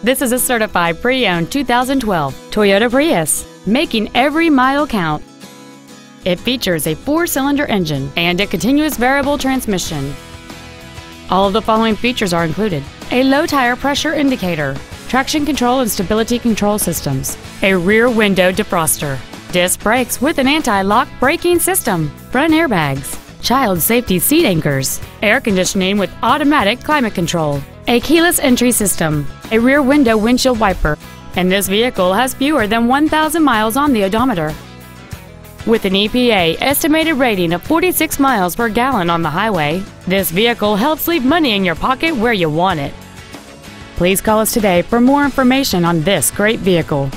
This is a certified pre-owned 2012 Toyota Prius, making every mile count. It features a four-cylinder engine and a continuous variable transmission. All of the following features are included. A low tire pressure indicator, traction control and stability control systems, a rear window defroster, disc brakes with an anti-lock braking system, front airbags, child safety seat anchors, air conditioning with automatic climate control, a keyless entry system, a rear window windshield wiper, and this vehicle has fewer than 1,000 miles on the odometer. With an EPA estimated rating of 46 miles per gallon on the highway, this vehicle helps leave money in your pocket where you want it. Please call us today for more information on this great vehicle.